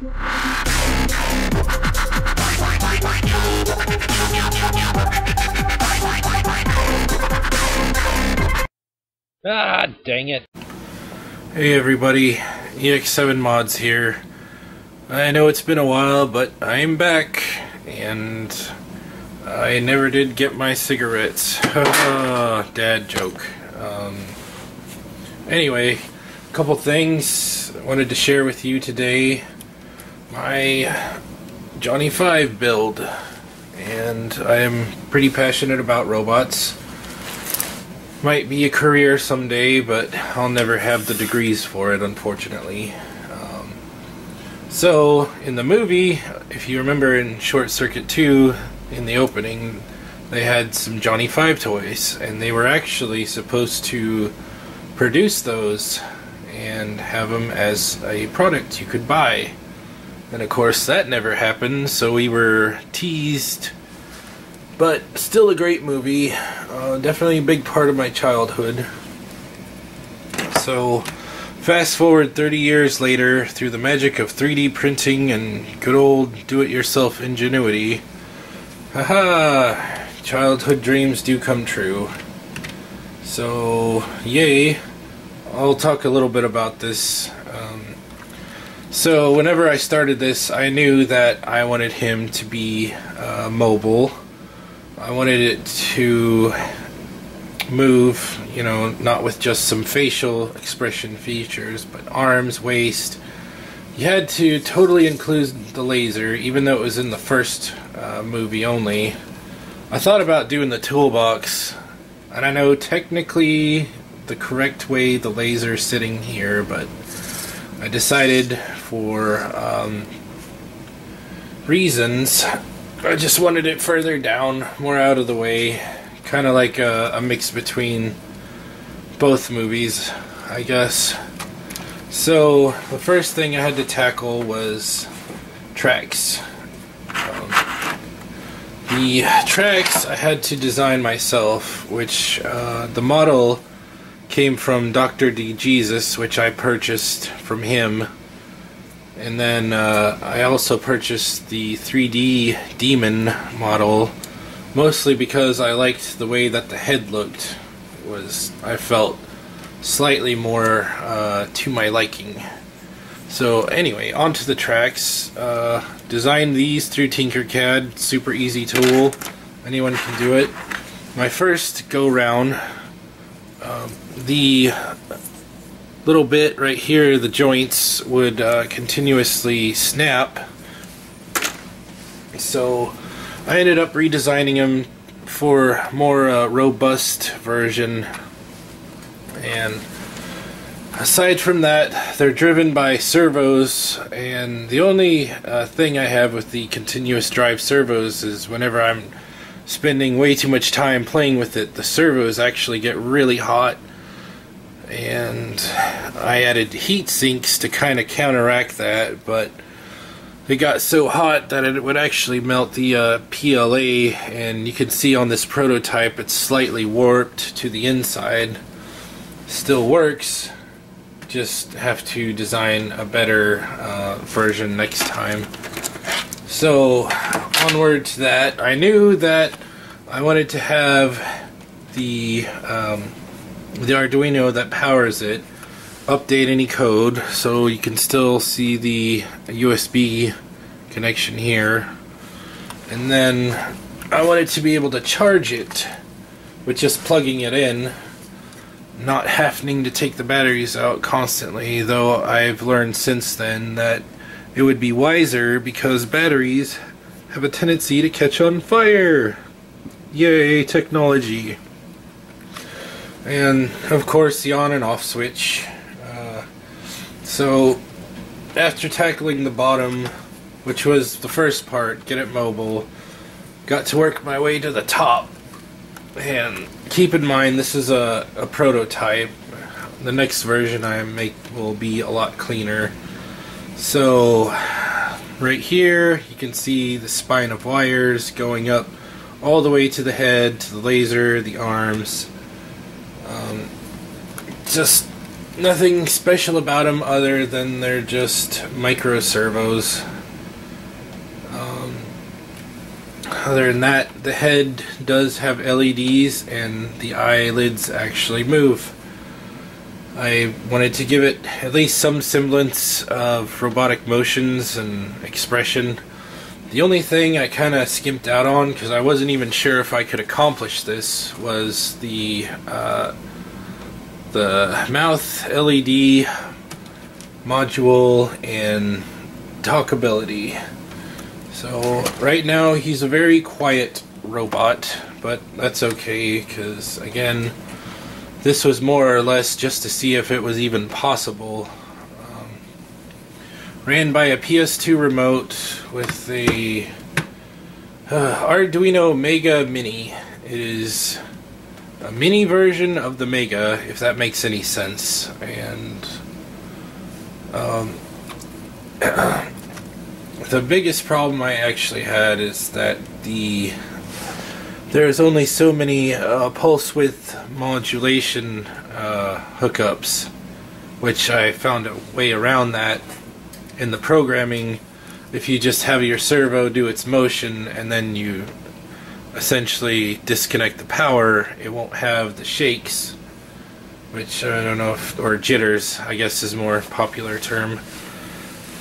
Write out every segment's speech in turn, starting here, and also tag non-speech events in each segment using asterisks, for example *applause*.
Ah, dang it. Hey everybody, EX7 Mods here. I know it's been a while, but I'm back, and I never did get my cigarettes. *laughs* Dad joke. Um, anyway, a couple things I wanted to share with you today. My Johnny 5 build, and I am pretty passionate about robots. Might be a career someday, but I'll never have the degrees for it, unfortunately. Um, so, in the movie, if you remember in Short Circuit 2, in the opening, they had some Johnny 5 toys, and they were actually supposed to produce those and have them as a product you could buy. And of course, that never happened, so we were teased but still a great movie. Uh, definitely a big part of my childhood. So, fast forward 30 years later, through the magic of 3D printing and good old do it yourself ingenuity, haha, childhood dreams do come true. So, yay. I'll talk a little bit about this. So, whenever I started this, I knew that I wanted him to be uh, mobile I wanted it to move, you know, not with just some facial expression features, but arms, waist. You had to totally include the laser, even though it was in the first uh, movie only. I thought about doing the toolbox, and I know technically the correct way the laser is sitting here, but I decided for um, reasons I just wanted it further down, more out of the way, kind of like a, a, mix between both movies, I guess. So the first thing I had to tackle was tracks. Um, the tracks I had to design myself, which uh, the model came from Dr. D. Jesus, which I purchased from him and then uh, I also purchased the 3D Demon model, mostly because I liked the way that the head looked. It was I felt slightly more uh, to my liking. So anyway, onto the tracks. Uh, designed these through Tinkercad, super easy tool. Anyone can do it. My first go round, um, the little bit right here, the joints would uh, continuously snap. So I ended up redesigning them for more uh, robust version. And aside from that, they're driven by servos. And the only uh, thing I have with the continuous drive servos is whenever I'm spending way too much time playing with it, the servos actually get really hot and I added heat sinks to kind of counteract that, but it got so hot that it would actually melt the uh, PLA, and you can see on this prototype it's slightly warped to the inside. Still works, just have to design a better uh, version next time. So, onward to that, I knew that I wanted to have the um, the Arduino that powers it. Update any code so you can still see the USB connection here. And then I wanted to be able to charge it with just plugging it in not having to take the batteries out constantly though I've learned since then that it would be wiser because batteries have a tendency to catch on fire. Yay technology and of course the on and off switch. Uh, so after tackling the bottom, which was the first part, get it mobile, got to work my way to the top. And keep in mind this is a, a prototype. The next version I make will be a lot cleaner. So right here you can see the spine of wires going up all the way to the head, to the laser, the arms, just nothing special about them other than they're just micro servos. Um, other than that, the head does have LEDs and the eyelids actually move. I wanted to give it at least some semblance of robotic motions and expression. The only thing I kind of skimped out on because I wasn't even sure if I could accomplish this was the uh, the mouth LED module and talkability. So right now he's a very quiet robot, but that's okay because again, this was more or less just to see if it was even possible. Um, ran by a PS2 remote with a uh, Arduino Mega Mini. It is a mini version of the Mega, if that makes any sense. And um, *clears throat* the biggest problem I actually had is that the there's only so many uh, pulse width modulation uh, hookups, which I found a way around that in the programming. If you just have your servo do its motion and then you essentially disconnect the power, it won't have the shakes, which I don't know if, or jitters, I guess is more popular term.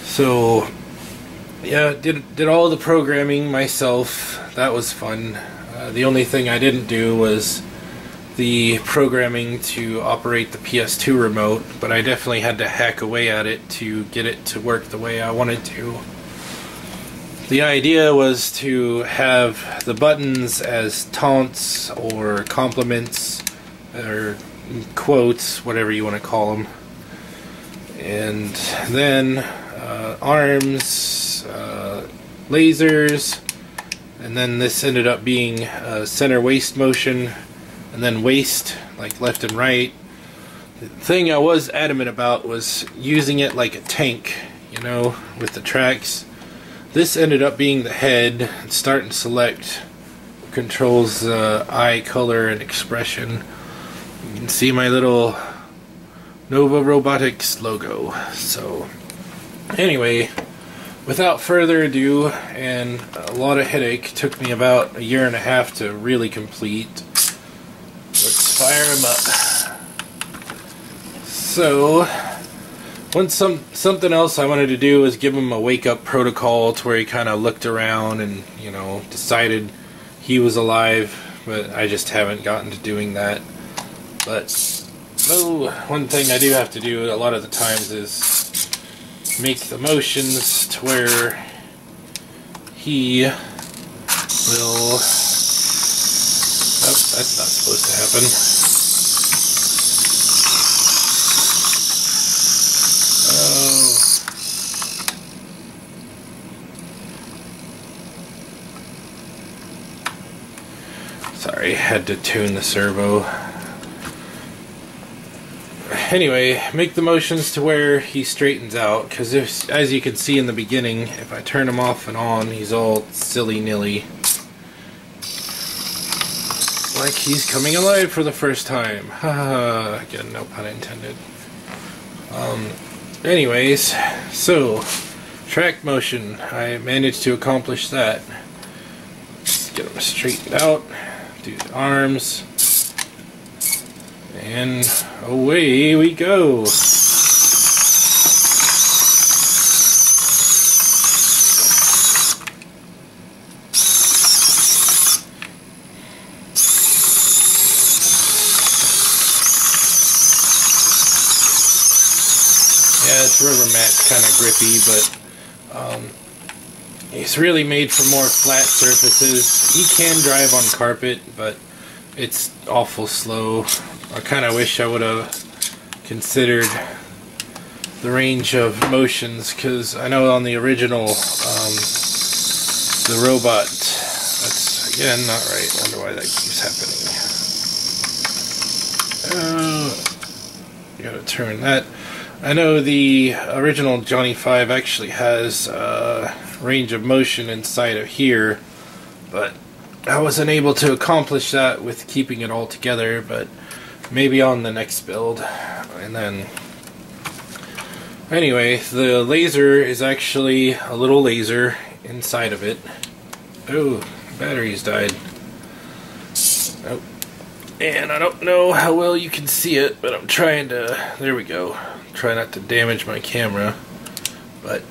So, yeah, did did all the programming myself. That was fun. Uh, the only thing I didn't do was the programming to operate the PS2 remote, but I definitely had to hack away at it to get it to work the way I wanted to. The idea was to have the buttons as taunts or compliments or quotes, whatever you want to call them. And then uh, arms, uh, lasers, and then this ended up being uh, center waist motion, and then waist, like left and right. The thing I was adamant about was using it like a tank, you know, with the tracks this ended up being the head. Start and select controls the uh, eye color and expression. You can see my little Nova Robotics logo. So, anyway, without further ado, and a lot of headache, took me about a year and a half to really complete. Let's fire him up. So, one some something else I wanted to do was give him a wake up protocol to where he kind of looked around and you know decided he was alive, but I just haven't gotten to doing that. But oh, one thing I do have to do a lot of the times is make the motions to where he will. Oh, that's not supposed to happen. Sorry, had to tune the servo. Anyway, make the motions to where he straightens out, because as you can see in the beginning, if I turn him off and on, he's all silly-nilly. Like he's coming alive for the first time. Again, no pun intended. Um, anyways, so, track motion, I managed to accomplish that. Get him straightened out do the arms. And away we go. Yeah, this rubber mat's kind of grippy, but it's really made for more flat surfaces. He can drive on carpet, but it's awful slow. I kind of wish I would have considered the range of motions because I know on the original um, the robot that's again not right. I wonder why that keeps happening. Uh, gotta turn that. I know the original Johnny 5 actually has uh, range of motion inside of here, but I wasn't able to accomplish that with keeping it all together, but maybe on the next build. And then Anyway, the laser is actually a little laser inside of it. Oh, batteries died. Oh. And I don't know how well you can see it, but I'm trying to... There we go. Try not to damage my camera. But,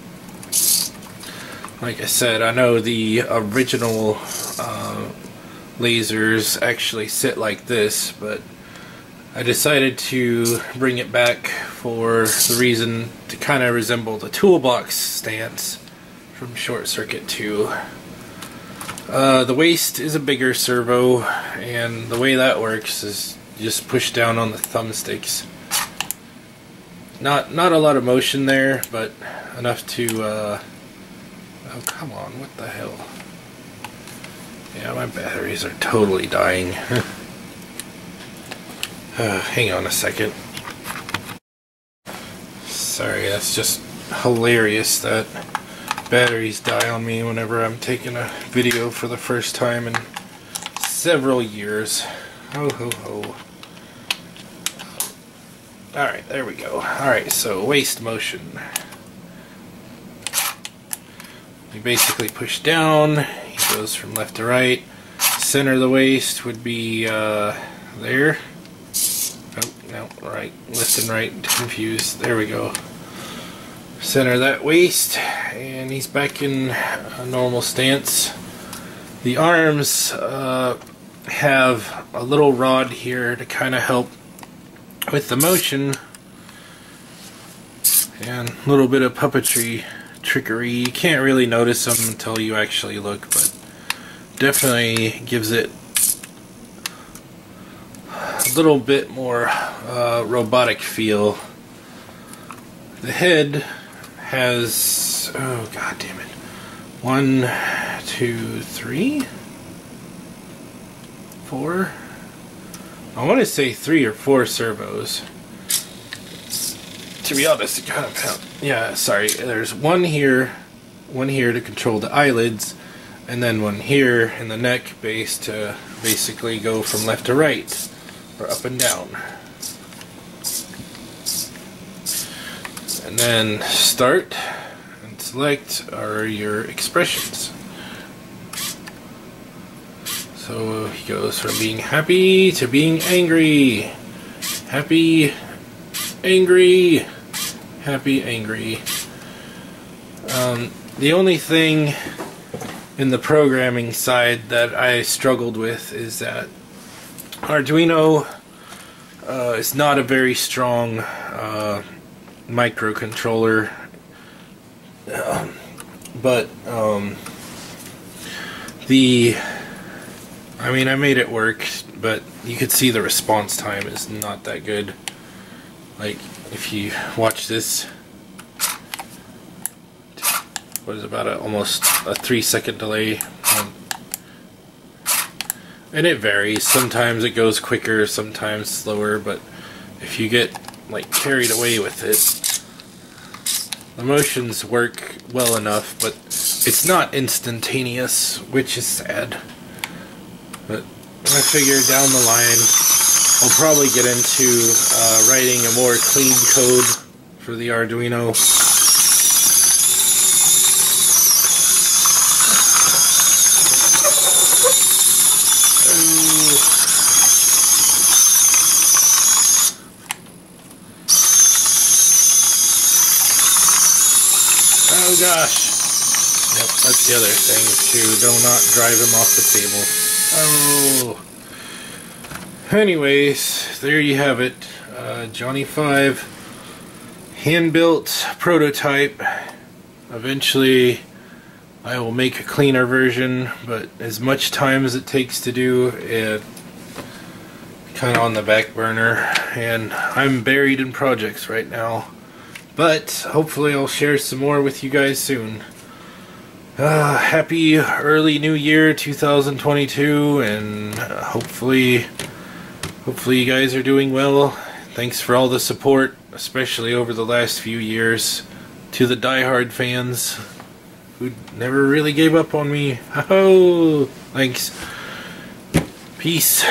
like I said, I know the original uh, lasers actually sit like this, but I decided to bring it back for the reason to kind of resemble the toolbox stance from Short Circuit 2. Uh, the waist is a bigger servo, and the way that works is just push down on the thumbsticks. Not not a lot of motion there, but enough to. Uh, oh come on! What the hell? Yeah, my batteries are totally dying. *laughs* uh, hang on a second. Sorry, that's just hilarious that batteries die on me whenever I'm taking a video for the first time in several years. Ho ho ho. Alright, there we go. Alright, so waist motion. You basically push down, he goes from left to right. Center of the waist would be uh, there. Oh, no, right, left and right, *laughs* confused. There we go center that waist and he's back in a normal stance the arms uh, have a little rod here to kind of help with the motion and a little bit of puppetry trickery. You can't really notice them until you actually look but definitely gives it a little bit more uh, robotic feel. The head has oh god damn it. One two three four I want to say three or four servos. To be honest it kind of yeah sorry. There's one here one here to control the eyelids and then one here in the neck base to basically go from left to right or up and down. And then start and select are your expressions. So he goes from being happy to being angry. Happy, angry, happy, angry. Um, the only thing in the programming side that I struggled with is that Arduino uh, is not a very strong uh, microcontroller. Um, but um, the I mean I made it work but you could see the response time is not that good like if you watch this what is about a, almost a three second delay um, and it varies sometimes it goes quicker sometimes slower but if you get like carried away with it. The motions work well enough, but it's not instantaneous, which is sad. But I figure down the line, I'll probably get into uh, writing a more clean code for the Arduino. Oh gosh. Yep, that's the other thing too. Do not drive him off the table. Oh. Anyways, there you have it. Uh, Johnny 5 hand-built prototype. Eventually I will make a cleaner version, but as much time as it takes to do it kind of on the back burner and I'm buried in projects right now. But hopefully I'll share some more with you guys soon. Uh, happy early new year 2022 and hopefully hopefully you guys are doing well. Thanks for all the support, especially over the last few years. To the diehard fans who never really gave up on me. *laughs* Oh, thanks. Peace.